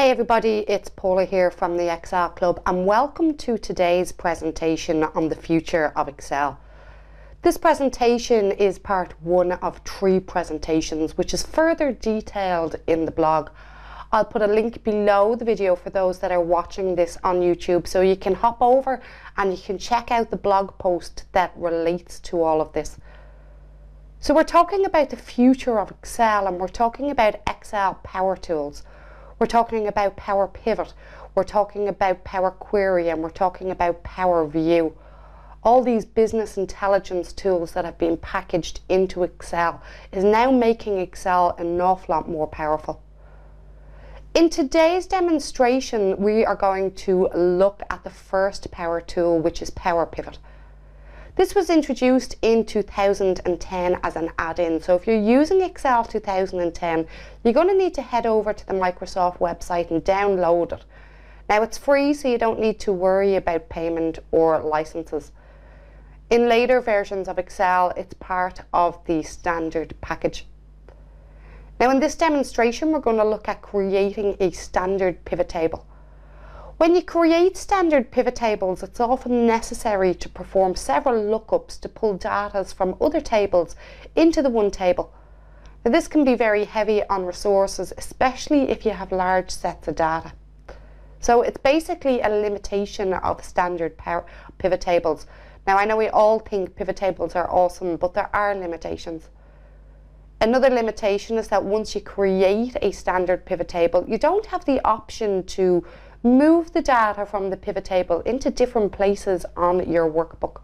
Hey everybody, it's Paula here from the Excel Club and welcome to today's presentation on the future of Excel. This presentation is part one of three presentations which is further detailed in the blog. I'll put a link below the video for those that are watching this on YouTube so you can hop over and you can check out the blog post that relates to all of this. So we're talking about the future of Excel and we're talking about Excel Power Tools. We're talking about Power Pivot, we're talking about Power Query, and we're talking about Power View. All these business intelligence tools that have been packaged into Excel is now making Excel an awful lot more powerful. In today's demonstration, we are going to look at the first power tool, which is Power Pivot. This was introduced in 2010 as an add-in. So if you're using Excel 2010, you're going to need to head over to the Microsoft website and download it. Now it's free, so you don't need to worry about payment or licenses. In later versions of Excel, it's part of the standard package. Now in this demonstration, we're going to look at creating a standard pivot table. When you create standard pivot tables, it's often necessary to perform several lookups to pull data from other tables into the one table. Now, this can be very heavy on resources, especially if you have large sets of data. So it's basically a limitation of standard pivot tables. Now I know we all think pivot tables are awesome, but there are limitations. Another limitation is that once you create a standard pivot table, you don't have the option to move the data from the pivot table into different places on your workbook.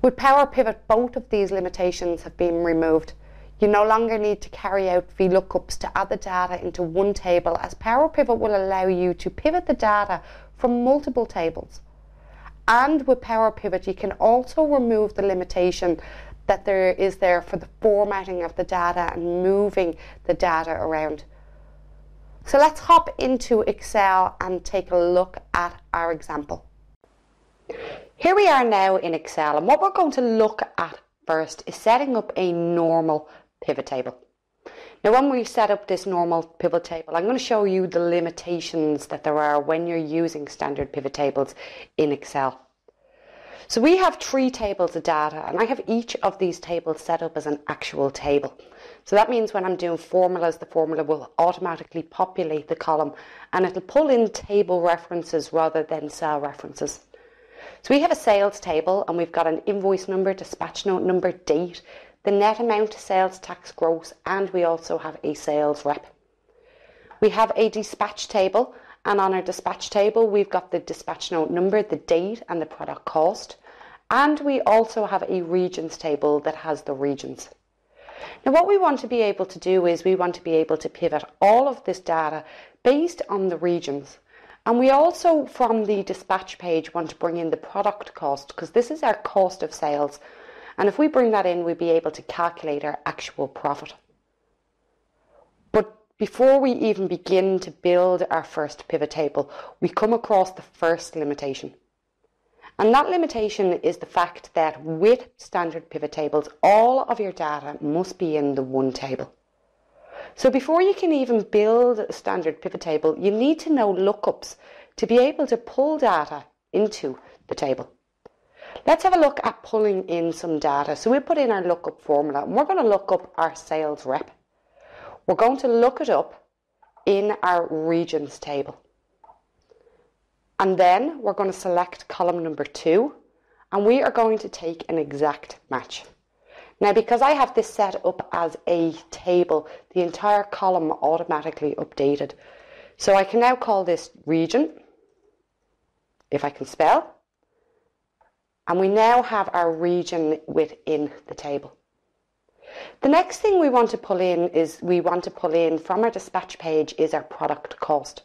With Power Pivot, both of these limitations have been removed. You no longer need to carry out VLOOKUPs to add the data into one table as Power Pivot will allow you to pivot the data from multiple tables. And with Power Pivot, you can also remove the limitation that there is there for the formatting of the data and moving the data around. So let's hop into Excel and take a look at our example. Here we are now in Excel and what we're going to look at first is setting up a normal pivot table. Now when we set up this normal pivot table, I'm going to show you the limitations that there are when you're using standard pivot tables in Excel. So we have three tables of data and I have each of these tables set up as an actual table. So that means when I'm doing formulas, the formula will automatically populate the column and it'll pull in table references rather than cell references. So we have a sales table and we've got an invoice number, dispatch note number, date, the net amount, sales tax gross, and we also have a sales rep. We have a dispatch table and on our dispatch table we've got the dispatch note number, the date and the product cost. And we also have a regions table that has the regions. Now what we want to be able to do is we want to be able to pivot all of this data based on the regions. And we also, from the dispatch page, want to bring in the product cost because this is our cost of sales. And if we bring that in, we'll be able to calculate our actual profit. But before we even begin to build our first pivot table, we come across the first limitation. And that limitation is the fact that with standard pivot tables, all of your data must be in the one table. So before you can even build a standard pivot table, you need to know lookups to be able to pull data into the table. Let's have a look at pulling in some data. So we put in our lookup formula and we're going to look up our sales rep. We're going to look it up in our regions table. And then we're going to select column number two and we are going to take an exact match. Now, because I have this set up as a table, the entire column automatically updated. So I can now call this region, if I can spell. And we now have our region within the table. The next thing we want to pull in is we want to pull in from our dispatch page is our product cost.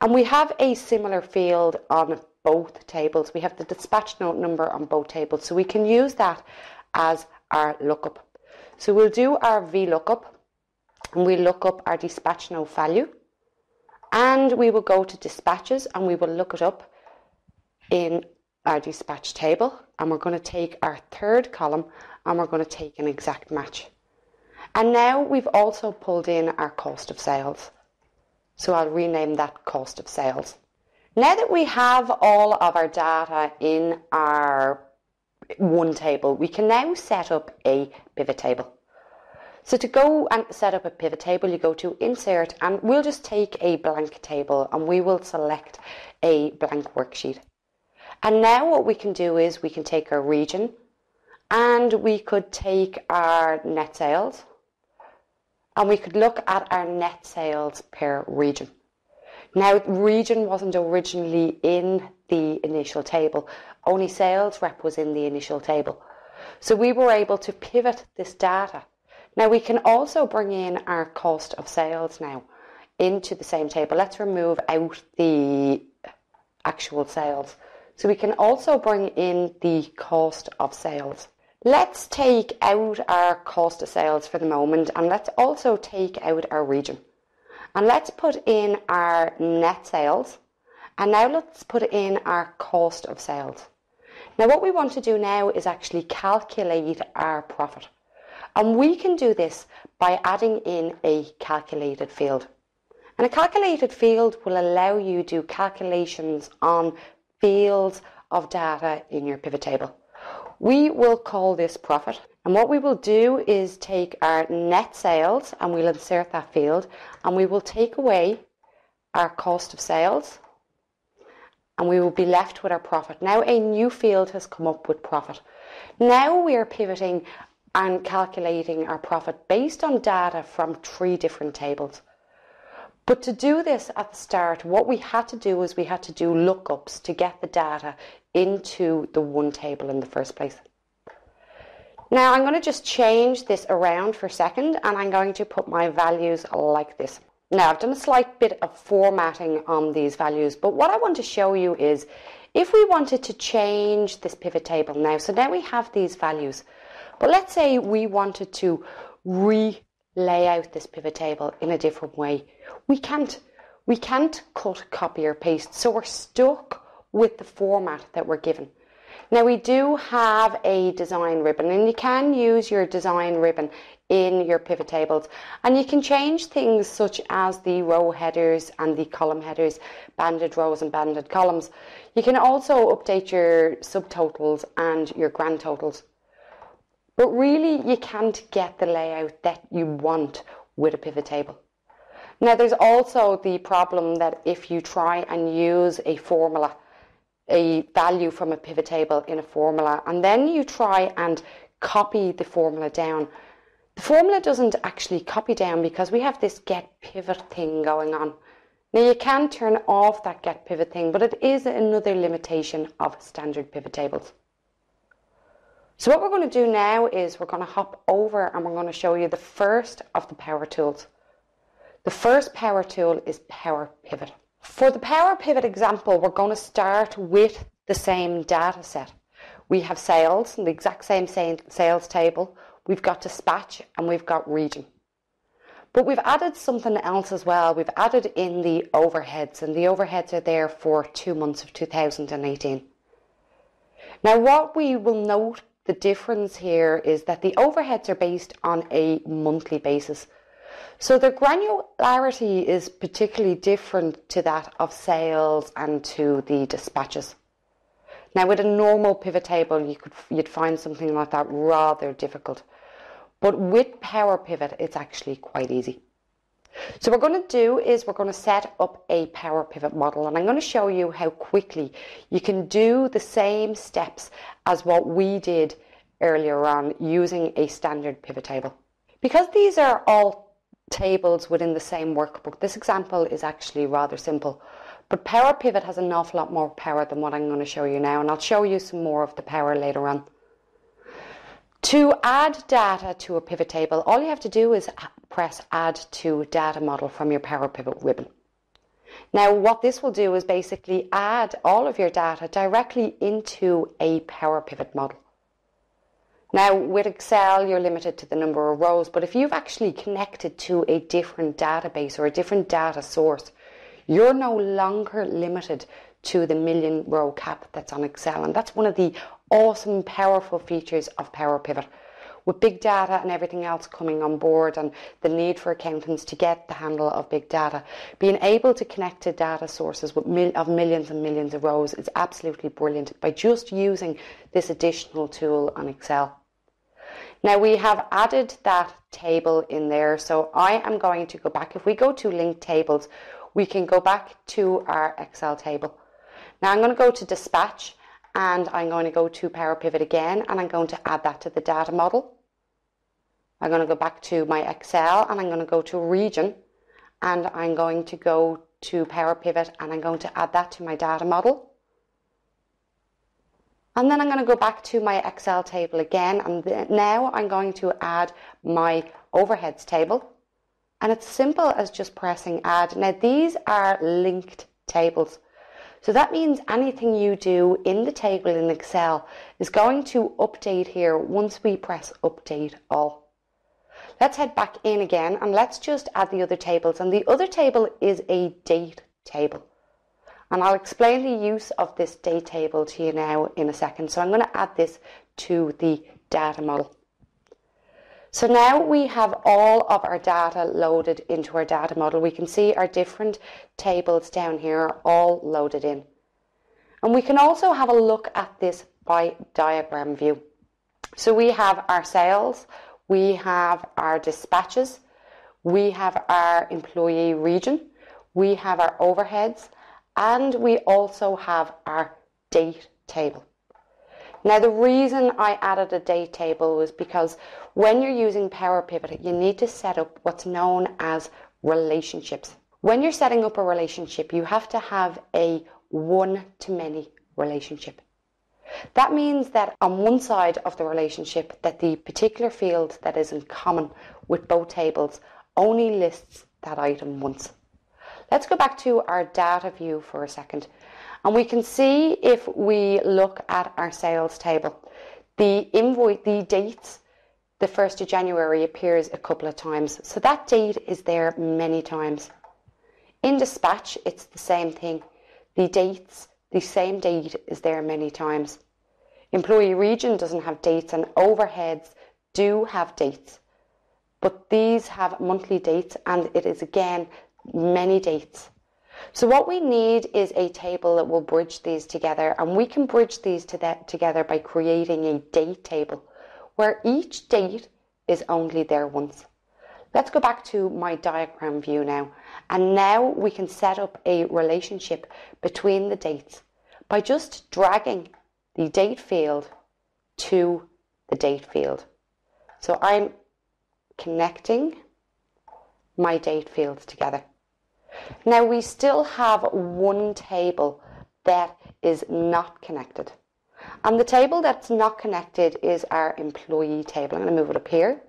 And we have a similar field on both tables. We have the dispatch note number on both tables. So we can use that as our lookup. So we'll do our VLOOKUP and we look up our dispatch note value. And we will go to dispatches and we will look it up in our dispatch table. And we're going to take our third column and we're going to take an exact match. And now we've also pulled in our cost of sales. So I'll rename that cost of sales. Now that we have all of our data in our one table, we can now set up a pivot table. So to go and set up a pivot table, you go to insert and we'll just take a blank table and we will select a blank worksheet. And now what we can do is we can take our region and we could take our net sales and we could look at our net sales per region. Now, region wasn't originally in the initial table, only sales rep was in the initial table. So we were able to pivot this data. Now, we can also bring in our cost of sales now into the same table. Let's remove out the actual sales. So we can also bring in the cost of sales. Let's take out our cost of sales for the moment and let's also take out our region. And let's put in our net sales and now let's put in our cost of sales. Now what we want to do now is actually calculate our profit. And we can do this by adding in a calculated field. And a calculated field will allow you to do calculations on fields of data in your pivot table. We will call this profit. And what we will do is take our net sales and we'll insert that field and we will take away our cost of sales and we will be left with our profit. Now a new field has come up with profit. Now we are pivoting and calculating our profit based on data from three different tables. But to do this at the start, what we had to do is we had to do lookups to get the data into the one table in the first place. Now I'm going to just change this around for a second and I'm going to put my values like this. Now I've done a slight bit of formatting on these values, but what I want to show you is if we wanted to change this pivot table now, so now we have these values, but let's say we wanted to re-lay out this pivot table in a different way. We can't. We can't cut, copy or paste, so we're stuck with the format that we're given. Now we do have a design ribbon and you can use your design ribbon in your pivot tables and you can change things such as the row headers and the column headers, banded rows and banded columns. You can also update your subtotals and your grand totals. But really you can't get the layout that you want with a pivot table. Now there's also the problem that if you try and use a formula a value from a pivot table in a formula and then you try and copy the formula down. The formula doesn't actually copy down because we have this get pivot thing going on. Now you can turn off that get pivot thing, but it is another limitation of standard pivot tables. So what we're going to do now is we're going to hop over and we're going to show you the first of the power tools. The first power tool is Power Pivot. For the Power Pivot example, we're going to start with the same data set. We have sales, the exact same sales table. We've got dispatch and we've got region. But we've added something else as well. We've added in the overheads, and the overheads are there for two months of 2018. Now, what we will note the difference here is that the overheads are based on a monthly basis. So the granularity is particularly different to that of sales and to the dispatches. Now, with a normal pivot table, you could you'd find something like that rather difficult, but with Power Pivot, it's actually quite easy. So we're going to do is we're going to set up a Power Pivot model, and I'm going to show you how quickly you can do the same steps as what we did earlier on using a standard pivot table. Because these are all tables within the same workbook. This example is actually rather simple, but Power Pivot has an awful lot more power than what I'm going to show you now, and I'll show you some more of the power later on. To add data to a pivot table, all you have to do is press Add to Data Model from your Power Pivot ribbon. Now, what this will do is basically add all of your data directly into a Power Pivot model. Now, with Excel, you're limited to the number of rows, but if you've actually connected to a different database or a different data source, you're no longer limited to the million row cap that's on Excel. And that's one of the awesome, powerful features of Power Pivot. with big data and everything else coming on board and the need for accountants to get the handle of big data, being able to connect to data sources with mil- of millions and millions of rows is absolutely brilliant by just using this additional tool on Excel. Now we have added that table in there, so I am going to go back. If we go to link tables, we can go back to our Excel table. Now I'm going to go to dispatch and I'm going to go to Power Pivot again and I'm going to add that to the data model. I'm going to go back to my Excel and I'm going to go to region and I'm going to go to Power Pivot and I'm going to add that to my data model. And then I'm going to go back to my Excel table again and now I'm going to add my overheads table. And it's simple as just pressing add. Now these are linked tables. So that means anything you do in the table in Excel is going to update here once we press update all. Let's head back in again and let's just add the other tables. And the other table is a date table. And I'll explain the use of this date table to you now in a second. So I'm going to add this to the data model. So now we have all of our data loaded into our data model. We can see our different tables down here all loaded in. And we can also have a look at this by diagram view. So we have our sales, we have our dispatches, we have our employee region, we have our overheads, and we also have our date table. Now, the reason I added a date table was because when you're using Power Pivot, you need to set up what's known as relationships. When you're setting up a relationship, you have to have a one to many relationship. That means that on one side of the relationship that the particular field that is in common with both tables only lists that item once. Let's go back to our data view for a second and we can see if we look at our sales table, the invoice, the dates, the 1st of January appears a couple of times. So that date is there many times. In dispatch, it's the same thing. The dates the same date is there many times. Employee region doesn't have dates and overheads do have dates. But these have monthly dates and it is again many dates. So what we need is a table that will bridge these together and we can bridge these to that together by creating a date table where each date is only there once. Let's go back to my diagram view now. And now we can set up a relationship between the dates by just dragging the date field to the date field. So I'm connecting my date fields together. Now we still have one table that is not connected. And the table that's not connected is our employee table. I'm going to move it up here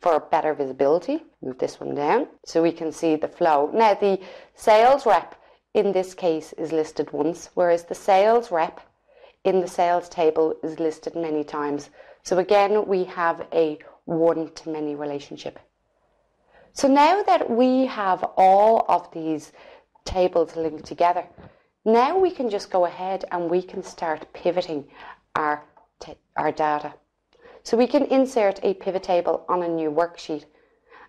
for better visibility. Move this one down so we can see the flow. Now, the sales rep in this case is listed once, whereas the sales rep in the sales table is listed many times. So again, we have a one to many relationship. So now that we have all of these tables linked together, now we can just go ahead and we can start pivoting our, our data. So we can insert a pivot table on a new worksheet.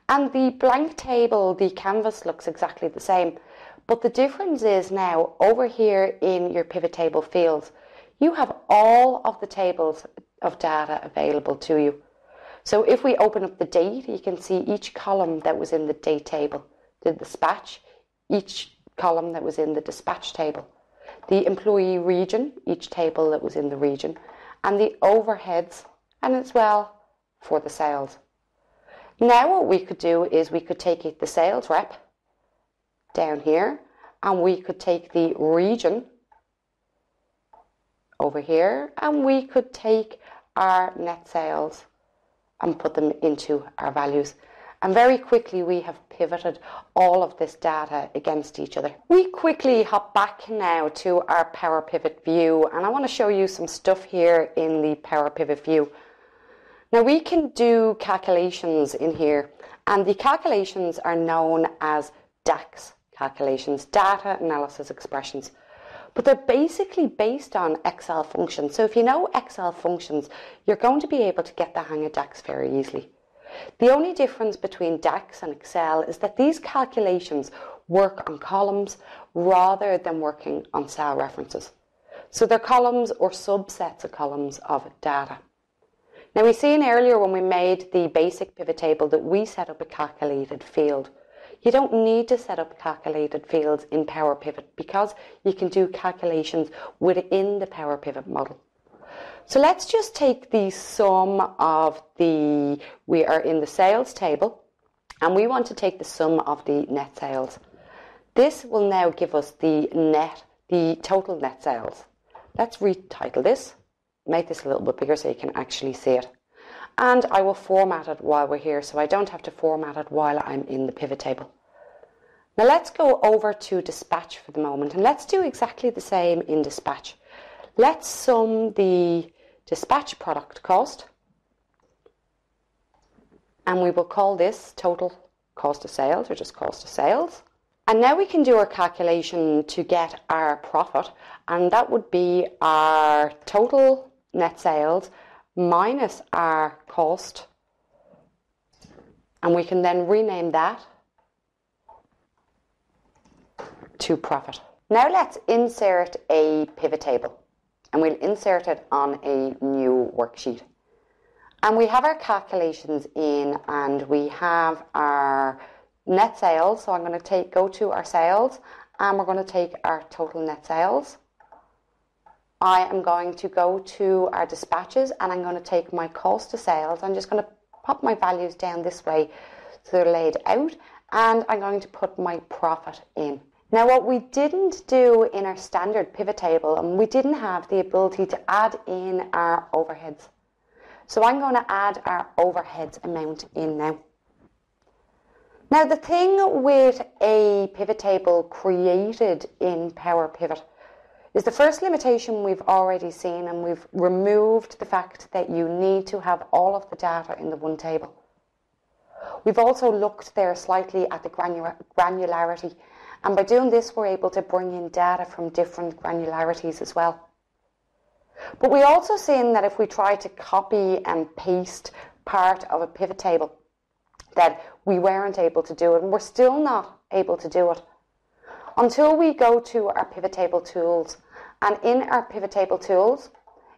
And the blank table, the canvas looks exactly the same. But the difference is now over here in your pivot table fields, you have all of the tables of data available to you. So if we open up the date, you can see each column that was in the date table, the dispatch, each column that was in the dispatch table, the employee region, each table that was in the region, and the overheads and as well for the sales. Now what we could do is we could take the sales rep down here and we could take the region over here and we could take our net sales and put them into our values. And very quickly we have pivoted all of this data against each other. We quickly hop back now to our Power Pivot view and I want to show you some stuff here in the Power Pivot view. Now we can do calculations in here and the calculations are known as DAX calculations, data analysis expressions. But they're basically based on Excel functions. So if you know Excel functions, you're going to be able to get the hang of DAX very easily. The only difference between DAX and Excel is that these calculations work on columns rather than working on cell references. So they're columns or subsets of columns of data. Now we seen earlier when we made the basic pivot table that we set up a calculated field. You don't need to set up calculated fields in Power Pivot because you can do calculations within the Power Pivot model. So let's just take the sum of the, we are in the sales table and we want to take the sum of the net sales. This will now give us the net, the total net sales. Let's retitle this make this a little bit bigger so you can actually see it. And I will format it while we're here so I don't have to format it while I'm in the pivot table. Now let's go over to dispatch for the moment and let's do exactly the same in dispatch. Let's sum the dispatch product cost and we will call this total cost of sales or just cost of sales. And now we can do our calculation to get our profit and that would be our total net sales minus our cost and we can then rename that to profit. Now let's insert a pivot table and we'll insert it on a new worksheet. And we have our calculations in and we have our net sales. So I'm going to take go to our sales and we're going to take our total net sales. I am going to go to our dispatches and I'm going to take my cost to sales. I'm just going to pop my values down this way so they're laid out and I'm going to put my profit in. Now what we didn't do in our standard pivot table and we didn't have the ability to add in our overheads. So I'm going to add our overheads amount in now. Now the thing with a pivot table created in Power Pivot is the first limitation we've already seen and we've removed the fact that you need to have all of the data in the one table. We've also looked there slightly at the granularity and by doing this we're able to bring in data from different granularities as well. But we also seen that if we try to copy and paste part of a pivot table that we weren't able to do it and we're still not able to do it until we go to our pivot table tools and in our pivot table tools,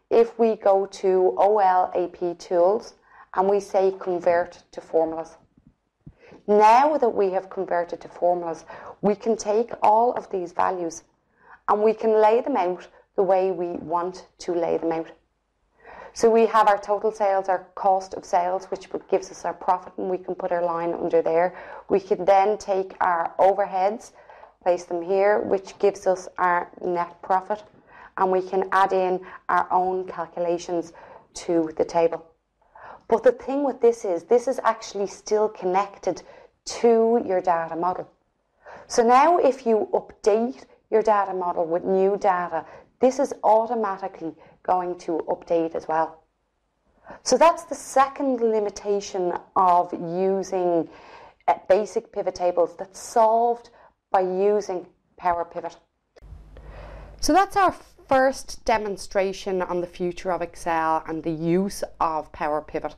if we go to OLAP tools and we say convert to formulas, now that we have converted to formulas, we can take all of these values and we can lay them out the way we want to lay them out. So we have our total sales, our cost of sales, which gives us our profit, and we can put our line under there. We can then take our overheads, place them here, which gives us our net profit and we can add in our own calculations to the table. But the thing with this is, this is actually still connected to your data model. So now if you update your data model with new data, this is automatically going to update as well. So that's the second limitation of using uh, basic pivot tables that's solved by using Power Pivot. So that's our first demonstration on the future of Excel and the use of Power Pivot.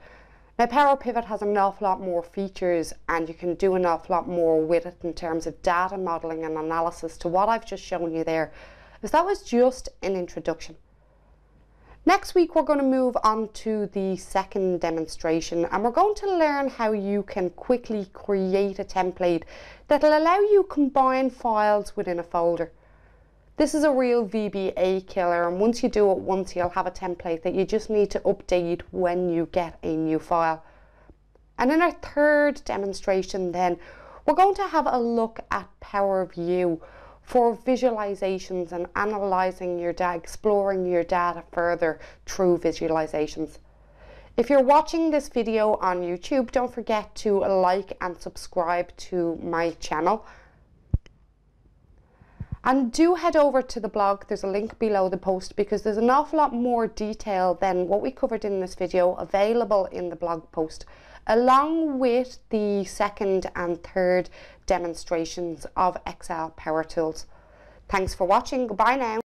Now Power Pivot has an awful lot more features and you can do an awful lot more with it in terms of data modelling and analysis to what I've just shown you there. Because that was just an introduction. Next week we're going to move on to the second demonstration and we're going to learn how you can quickly create a template that will allow you to combine files within a folder. This is a real VBA killer and once you do it once you'll have a template that you just need to update when you get a new file. And in our third demonstration then we're going to have a look at Power View for visualizations and analysing your data, exploring your data further through visualizations. If you're watching this video on YouTube, don't forget to like and subscribe to my channel. And do head over to the blog, there's a link below the post because there's an awful lot more detail than what we covered in this video available in the blog post, along with the second and third demonstrations of Excel Power Tools. Thanks for watching, goodbye now.